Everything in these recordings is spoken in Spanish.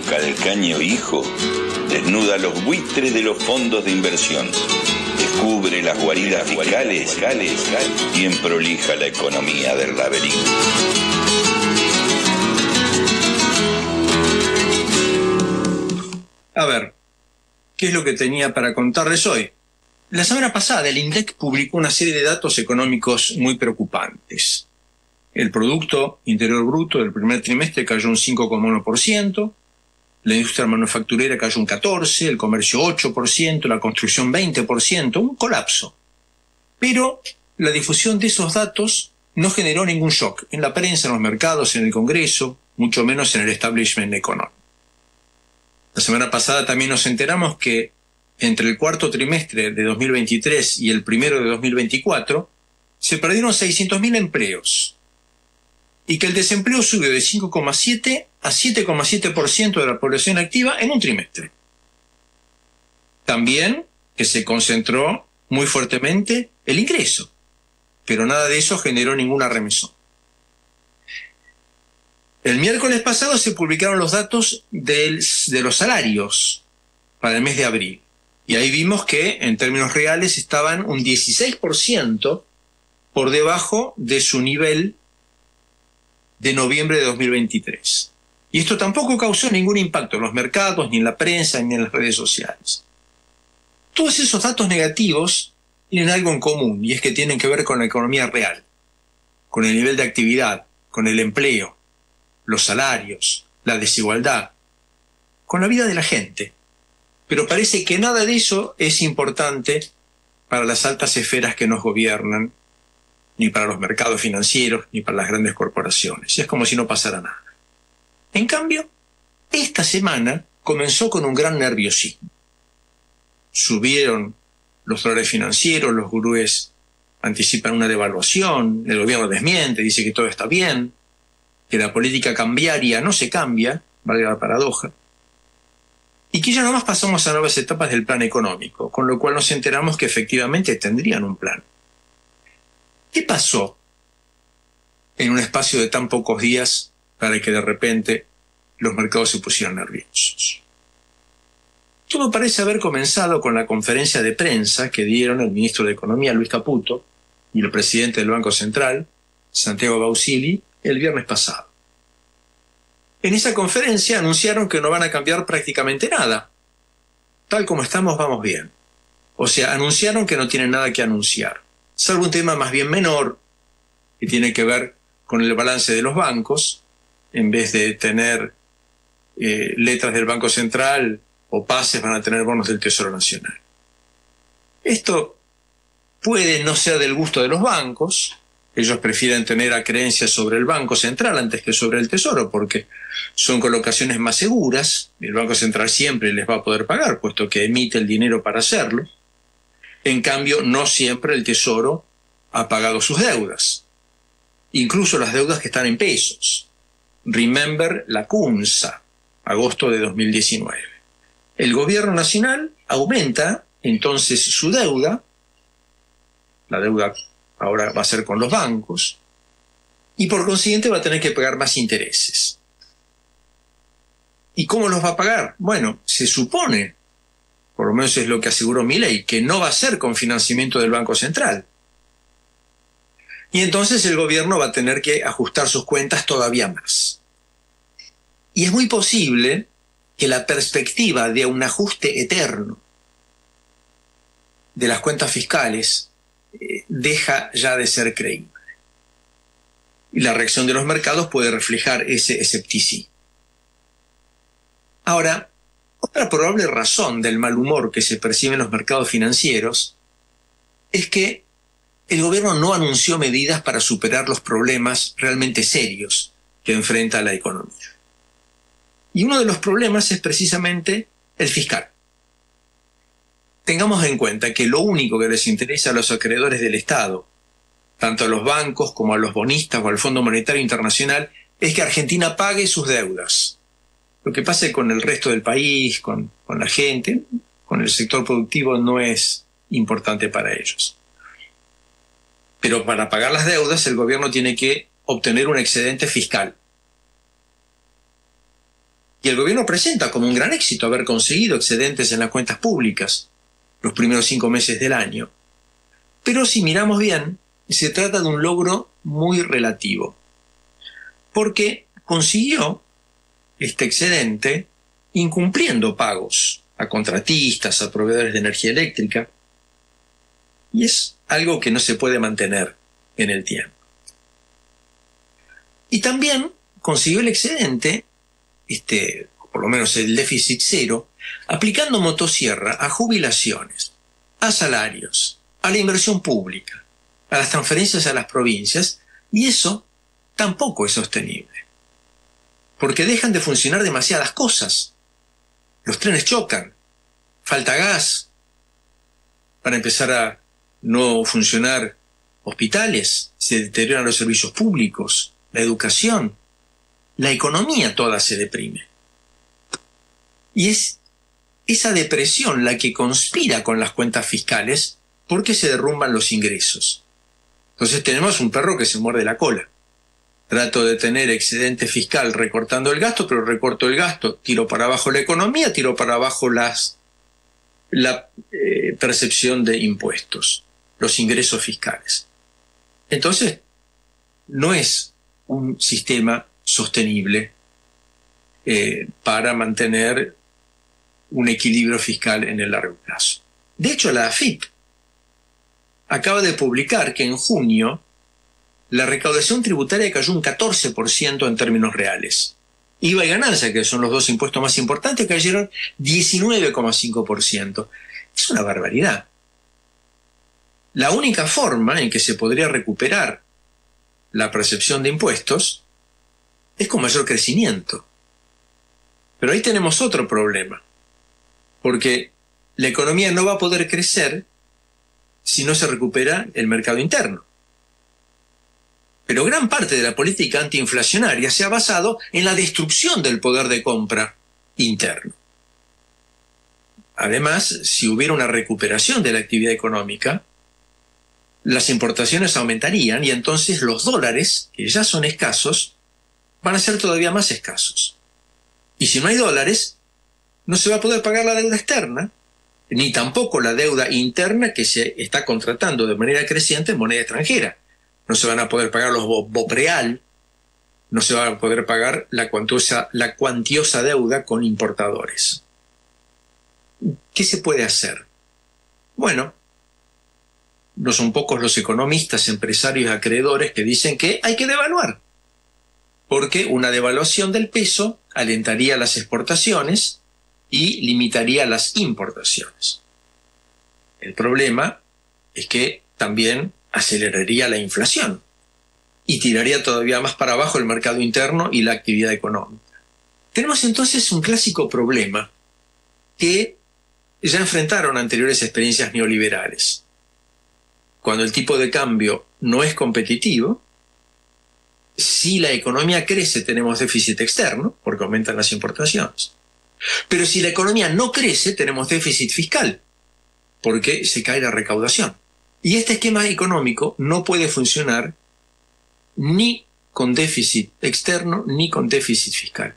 boca del caño desnuda los buitres de los fondos de inversión, descubre las guaridas fiscales y emprolija la economía del laberinto. A ver, ¿qué es lo que tenía para contarles hoy? La semana pasada el INDEC publicó una serie de datos económicos muy preocupantes. El Producto Interior Bruto del primer trimestre cayó un 5,1%, la industria manufacturera cayó un 14%, el comercio 8%, la construcción 20%, un colapso. Pero la difusión de esos datos no generó ningún shock en la prensa, en los mercados, en el Congreso, mucho menos en el establishment económico. La semana pasada también nos enteramos que entre el cuarto trimestre de 2023 y el primero de 2024 se perdieron 600.000 empleos y que el desempleo subió de 5,7 a 7,7% de la población activa en un trimestre. También que se concentró muy fuertemente el ingreso, pero nada de eso generó ninguna remesón. El miércoles pasado se publicaron los datos de los salarios para el mes de abril. Y ahí vimos que en términos reales estaban un 16% por debajo de su nivel de noviembre de 2023. Y esto tampoco causó ningún impacto en los mercados, ni en la prensa, ni en las redes sociales. Todos esos datos negativos tienen algo en común, y es que tienen que ver con la economía real, con el nivel de actividad, con el empleo, los salarios, la desigualdad, con la vida de la gente. Pero parece que nada de eso es importante para las altas esferas que nos gobiernan, ni para los mercados financieros, ni para las grandes corporaciones. Es como si no pasara nada. En cambio, esta semana comenzó con un gran nerviosismo. Subieron los dólares financieros, los gurúes anticipan una devaluación, el gobierno desmiente, dice que todo está bien, que la política cambiaria no se cambia, valga la paradoja, y que ya nomás pasamos a nuevas etapas del plan económico, con lo cual nos enteramos que efectivamente tendrían un plan. ¿Qué pasó en un espacio de tan pocos días para que de repente los mercados se pusieran nerviosos? Todo parece haber comenzado con la conferencia de prensa que dieron el ministro de Economía, Luis Caputo, y el presidente del Banco Central, Santiago Bausili, el viernes pasado. En esa conferencia anunciaron que no van a cambiar prácticamente nada. Tal como estamos, vamos bien. O sea, anunciaron que no tienen nada que anunciar, salvo un tema más bien menor, que tiene que ver con el balance de los bancos, en vez de tener eh, letras del Banco Central o pases, van a tener bonos del Tesoro Nacional. Esto puede no ser del gusto de los bancos, ellos prefieren tener a creencias sobre el Banco Central antes que sobre el Tesoro, porque son colocaciones más seguras, el Banco Central siempre les va a poder pagar, puesto que emite el dinero para hacerlo. En cambio, no siempre el Tesoro ha pagado sus deudas, incluso las deudas que están en pesos. Remember la CUNSA, agosto de 2019. El gobierno nacional aumenta entonces su deuda, la deuda ahora va a ser con los bancos, y por consiguiente va a tener que pagar más intereses. ¿Y cómo los va a pagar? Bueno, se supone, por lo menos es lo que aseguró Milei, que no va a ser con financiamiento del Banco Central. Y entonces el gobierno va a tener que ajustar sus cuentas todavía más. Y es muy posible que la perspectiva de un ajuste eterno de las cuentas fiscales eh, deja ya de ser creíble. Y la reacción de los mercados puede reflejar ese escepticismo. Ahora, otra probable razón del mal humor que se percibe en los mercados financieros es que el gobierno no anunció medidas para superar los problemas realmente serios que enfrenta la economía. Y uno de los problemas es precisamente el fiscal tengamos en cuenta que lo único que les interesa a los acreedores del Estado, tanto a los bancos como a los bonistas o al Fondo Monetario Internacional, es que Argentina pague sus deudas. Lo que pase con el resto del país, con, con la gente, con el sector productivo no es importante para ellos. Pero para pagar las deudas el gobierno tiene que obtener un excedente fiscal. Y el gobierno presenta como un gran éxito haber conseguido excedentes en las cuentas públicas los primeros cinco meses del año. Pero si miramos bien, se trata de un logro muy relativo. Porque consiguió este excedente incumpliendo pagos a contratistas, a proveedores de energía eléctrica. Y es algo que no se puede mantener en el tiempo. Y también consiguió el excedente, este, por lo menos el déficit cero, aplicando motosierra a jubilaciones, a salarios, a la inversión pública, a las transferencias a las provincias, y eso tampoco es sostenible. Porque dejan de funcionar demasiadas cosas. Los trenes chocan, falta gas, para empezar a no funcionar hospitales, se deterioran los servicios públicos, la educación, la economía toda se deprime. Y es esa depresión la que conspira con las cuentas fiscales porque se derrumban los ingresos. Entonces tenemos un perro que se muerde la cola. Trato de tener excedente fiscal recortando el gasto, pero recorto el gasto, tiro para abajo la economía, tiro para abajo las, la eh, percepción de impuestos, los ingresos fiscales. Entonces, no es un sistema sostenible eh, para mantener un equilibrio fiscal en el largo plazo. De hecho, la AFIP acaba de publicar que en junio la recaudación tributaria cayó un 14% en términos reales. IVA y ganancia, que son los dos impuestos más importantes, cayeron 19,5%. Es una barbaridad. La única forma en que se podría recuperar la percepción de impuestos es con mayor crecimiento. Pero ahí tenemos otro problema, porque la economía no va a poder crecer si no se recupera el mercado interno. Pero gran parte de la política antiinflacionaria se ha basado en la destrucción del poder de compra interno. Además, si hubiera una recuperación de la actividad económica, las importaciones aumentarían y entonces los dólares, que ya son escasos, van a ser todavía más escasos. Y si no hay dólares, no se va a poder pagar la deuda externa, ni tampoco la deuda interna que se está contratando de manera creciente en moneda extranjera. No se van a poder pagar los BOPREAL, no se va a poder pagar la cuantiosa, la cuantiosa deuda con importadores. ¿Qué se puede hacer? Bueno, no son pocos los economistas, empresarios acreedores que dicen que hay que devaluar, porque una devaluación del peso alentaría las exportaciones y limitaría las importaciones. El problema es que también aceleraría la inflación y tiraría todavía más para abajo el mercado interno y la actividad económica. Tenemos entonces un clásico problema que ya enfrentaron anteriores experiencias neoliberales cuando el tipo de cambio no es competitivo, si la economía crece tenemos déficit externo, porque aumentan las importaciones. Pero si la economía no crece tenemos déficit fiscal, porque se cae la recaudación. Y este esquema económico no puede funcionar ni con déficit externo ni con déficit fiscal.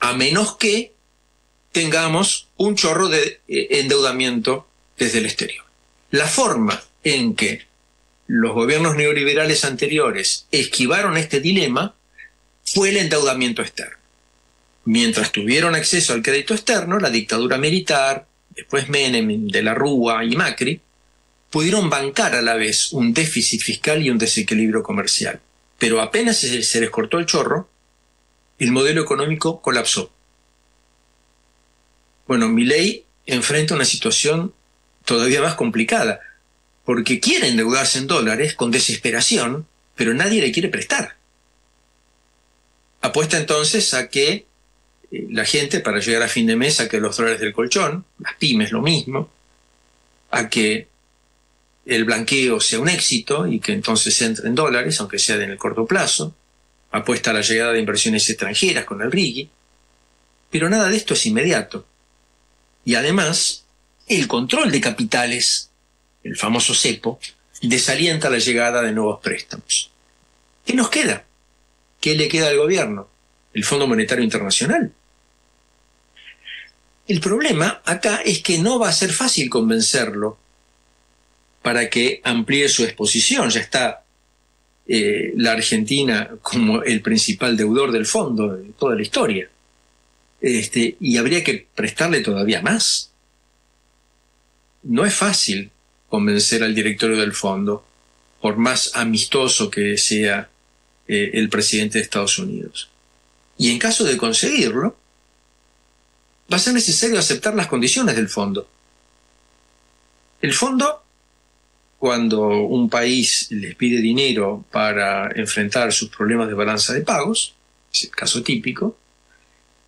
A menos que tengamos un chorro de eh, endeudamiento desde el exterior. La forma en que los gobiernos neoliberales anteriores esquivaron este dilema fue el endeudamiento externo. Mientras tuvieron acceso al crédito externo, la dictadura militar, después Menem, de la Rúa y Macri, pudieron bancar a la vez un déficit fiscal y un desequilibrio comercial. Pero apenas se, les cortó el chorro, el modelo económico colapsó. Bueno, ley enfrenta una situación todavía más complicada porque quiere endeudarse en dólares con desesperación, pero nadie le quiere prestar. Apuesta entonces a que eh, la gente para llegar a fin de mes saque los dólares del colchón, las pymes lo mismo, a que el blanqueo sea un éxito y que entonces entre en dólares, aunque sea en el corto plazo, apuesta a la llegada de inversiones extranjeras con el RIGI, pero nada de esto es inmediato. Y además, el control de capitales el famoso cepo, desalienta la llegada de nuevos préstamos. ¿Qué nos queda? ¿Qué le queda al gobierno? ¿El Fondo Monetario Internacional? El problema acá es que no va a ser fácil convencerlo para que amplíe su exposición. Ya está eh, la Argentina como el principal deudor del fondo de toda la historia. Este, y habría que prestarle todavía más. No es fácil convencer al directorio del fondo, por más amistoso que sea eh, el presidente de Estados Unidos. Y en caso de conseguirlo, va a ser necesario aceptar las condiciones del fondo. El fondo, cuando un país les pide dinero para enfrentar sus problemas de balanza de pagos, es el caso típico,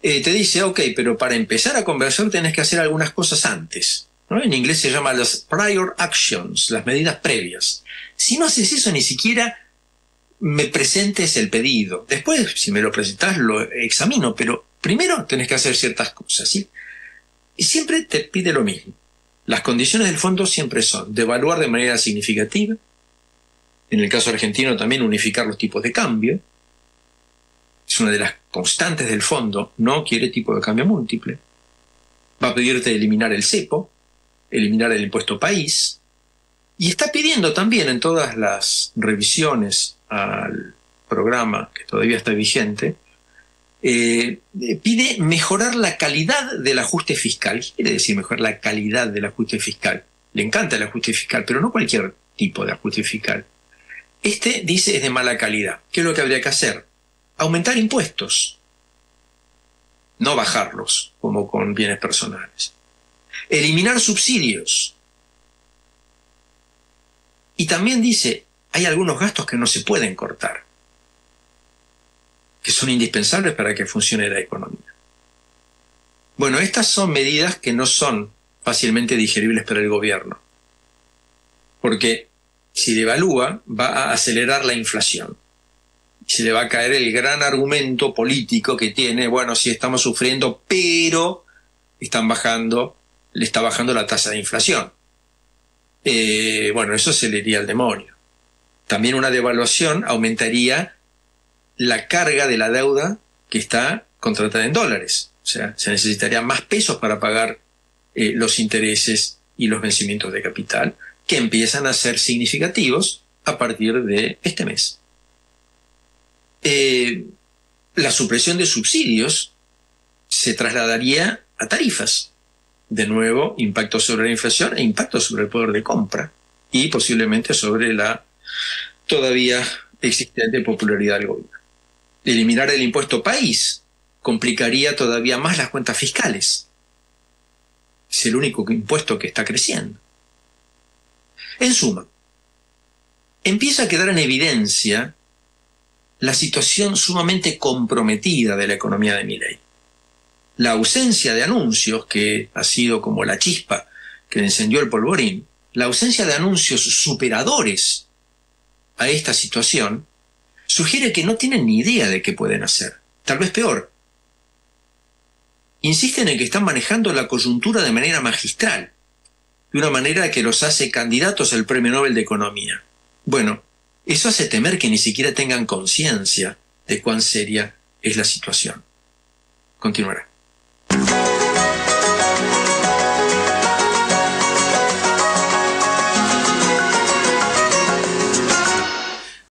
eh, te dice, ok, pero para empezar a conversar tenés que hacer algunas cosas antes. En inglés se llama las prior actions, las medidas previas. Si no haces eso, ni siquiera me presentes el pedido. Después, si me lo presentas, lo examino, pero primero tenés que hacer ciertas cosas, ¿sí? Y siempre te pide lo mismo. Las condiciones del fondo siempre son devaluar de manera significativa, en el caso argentino también unificar los tipos de cambio, es una de las constantes del fondo, no quiere tipo de cambio múltiple. Va a pedirte eliminar el cepo, eliminar el impuesto país, y está pidiendo también en todas las revisiones al programa que todavía está vigente, eh, pide mejorar la calidad del ajuste fiscal. ¿Qué quiere decir mejorar la calidad del ajuste fiscal? Le encanta el ajuste fiscal, pero no cualquier tipo de ajuste fiscal. Este dice es de mala calidad. ¿Qué es lo que habría que hacer? Aumentar impuestos, no bajarlos, como con bienes personales. Eliminar subsidios. Y también dice, hay algunos gastos que no se pueden cortar, que son indispensables para que funcione la economía. Bueno, estas son medidas que no son fácilmente digeribles para el gobierno, porque si devalúa va a acelerar la inflación. Se le va a caer el gran argumento político que tiene, bueno, sí estamos sufriendo, pero están bajando, le está bajando la tasa de inflación. Eh, bueno, eso se le iría al demonio. También una devaluación aumentaría la carga de la deuda que está contratada en dólares. O sea, se necesitaría más pesos para pagar eh, los intereses y los vencimientos de capital, que empiezan a ser significativos a partir de este mes. Eh, la supresión de subsidios se trasladaría a tarifas. De nuevo, impacto sobre la inflación e impacto sobre el poder de compra y posiblemente sobre la todavía existente popularidad del gobierno. Eliminar el impuesto país complicaría todavía más las cuentas fiscales. Es el único impuesto que está creciendo. En suma, empieza a quedar en evidencia la situación sumamente comprometida de la economía de Miley. La ausencia de anuncios, que ha sido como la chispa que encendió el polvorín, la ausencia de anuncios superadores a esta situación sugiere que no tienen ni idea de qué pueden hacer. Tal vez peor. Insisten en que están manejando la coyuntura de manera magistral, de una manera que los hace candidatos al Premio Nobel de Economía. Bueno, eso hace temer que ni siquiera tengan conciencia de cuán seria es la situación. Continuará.